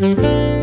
Música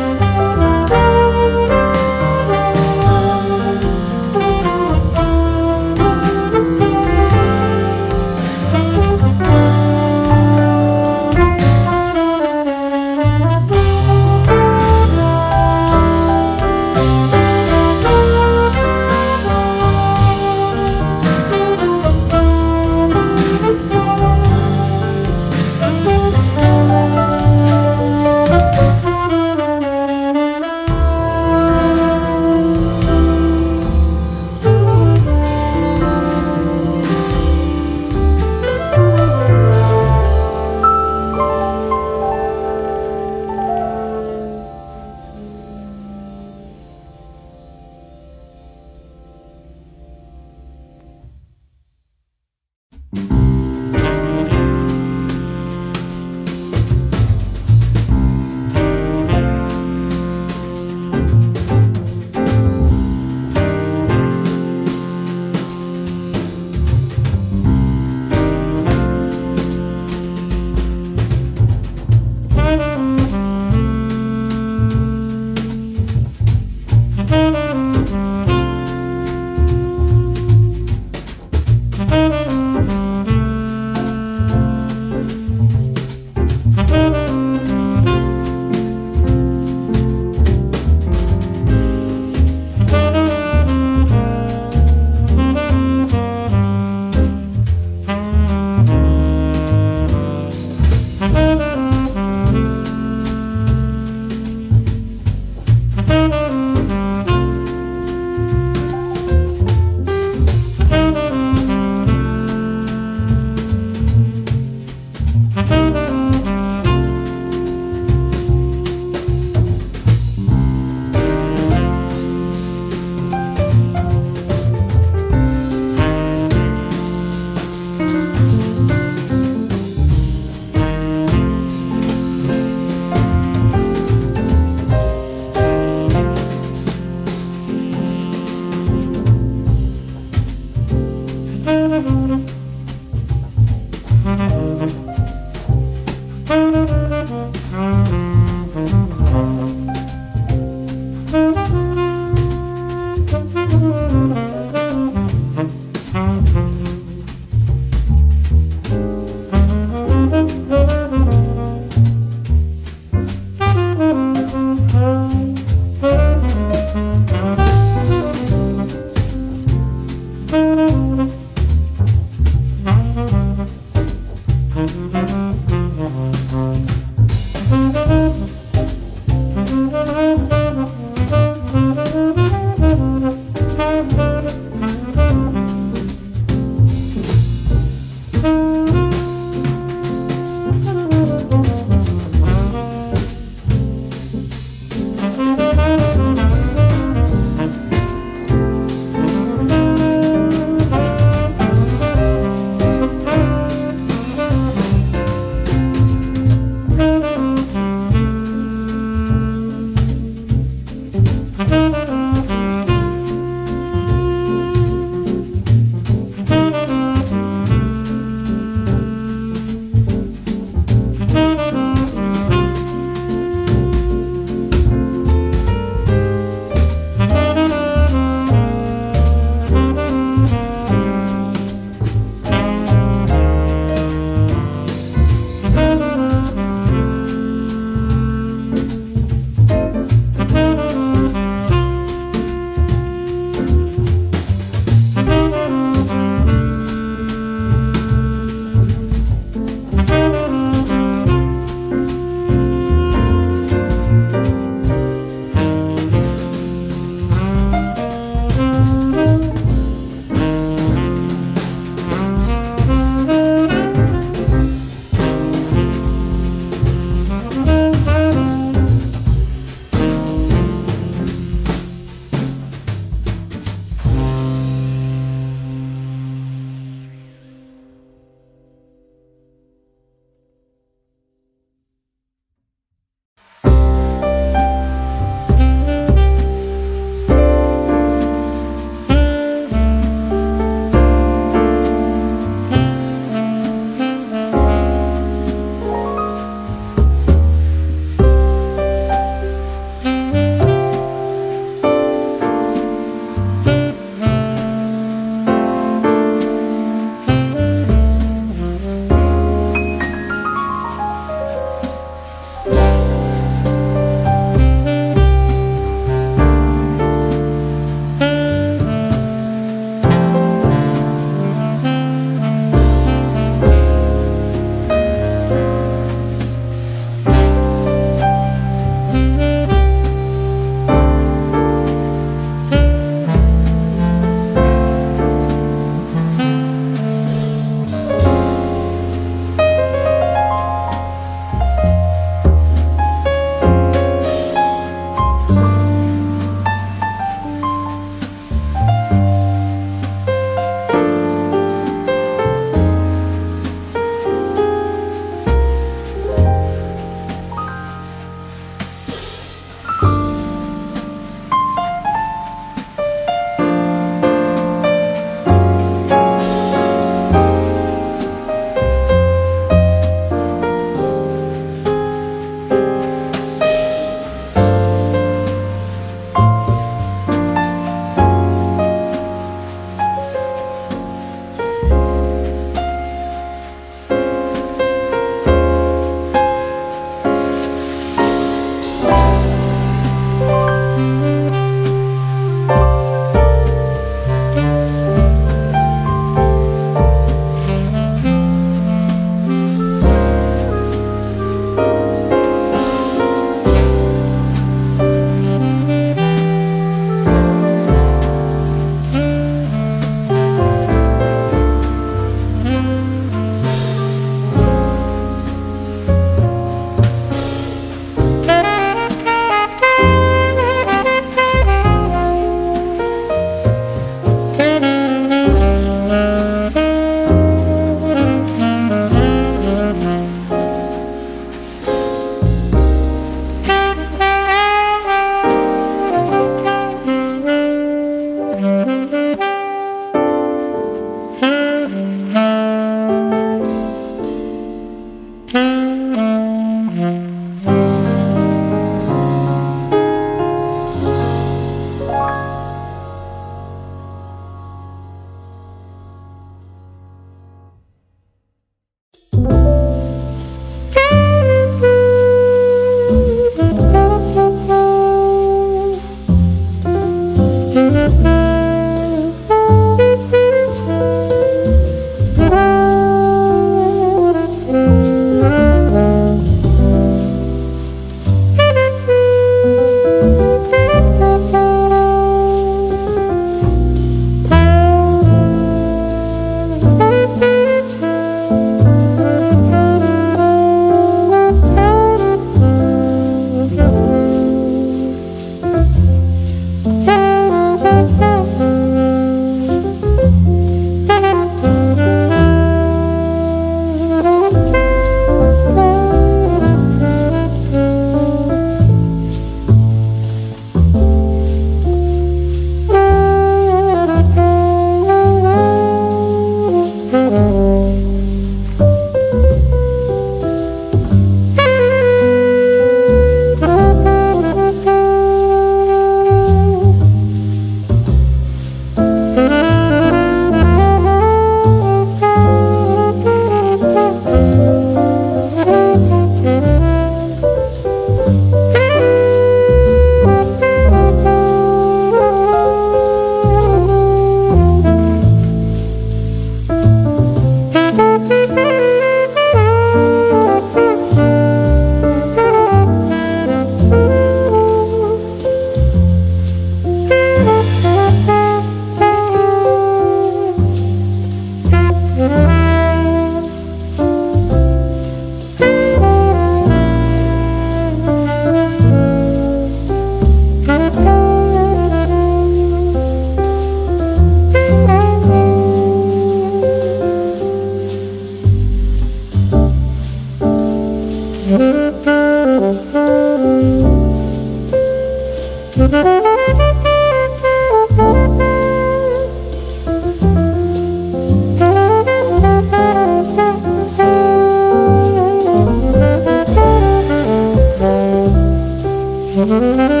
Mm-hmm.